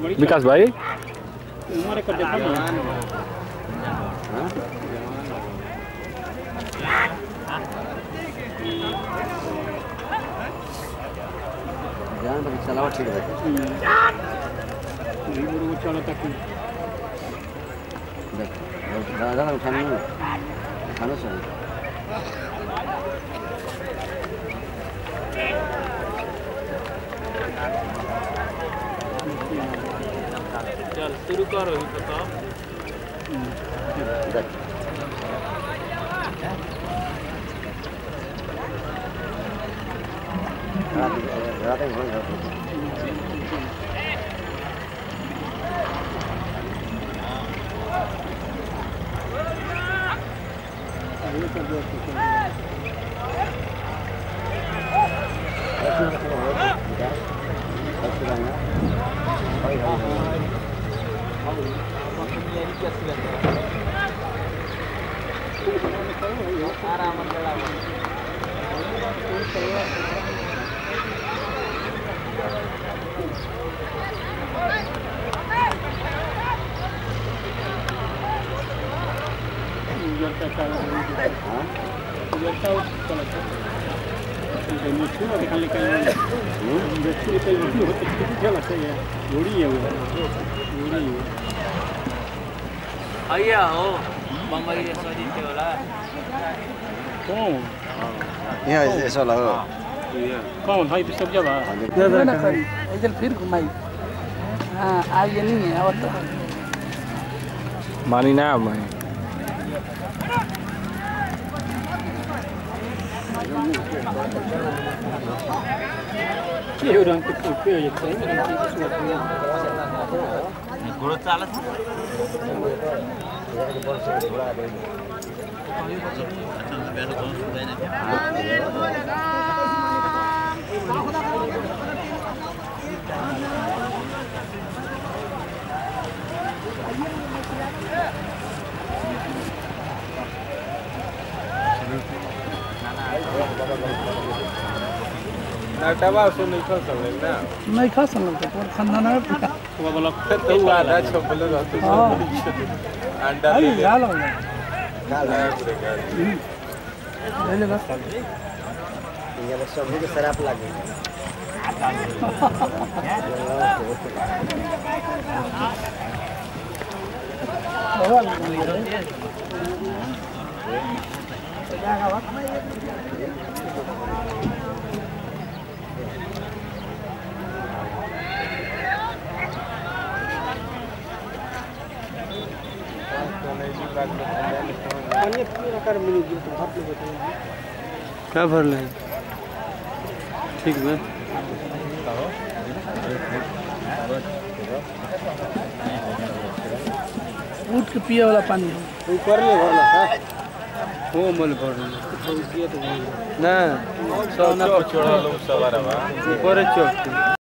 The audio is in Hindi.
विकास भाई? चलावा ठीक है। नहीं तक खाना चाहिए ってるか？ら浴衣、いはいはい。आराम से उजरता चला उजरता चला ये मुझे ना दिखाने का व्यक्ति के लिए होते क्या लगता है बूढ़ी है वो बूढ़ी है? आइया हो बम्बईले सोधिन्थ्यो होला यहाँ होला कौन है जब इधर फिर घुमाई हाँ आज ये है तो मानी ना के हो Thank you. नाटवा सुन नहीं खा सकले ना नहीं खा सकते पर खाना ना वो बोला तो वो आधा छपले रहते हाँ। अंडा अरे ले गाल हो गया ले पूरे गाड़ी ले ले बस यहाँ सब्ज़ी के शराब लगे होगा ना अन्य पूरा कर मिली जो तो भात में बताइए क्या भर ले। ठीक है। उठ के पिए वाला पानी। है ऊपर ले वाला था वो मल भर तो तो ना सोना लोग सवार बा ऊपर चौक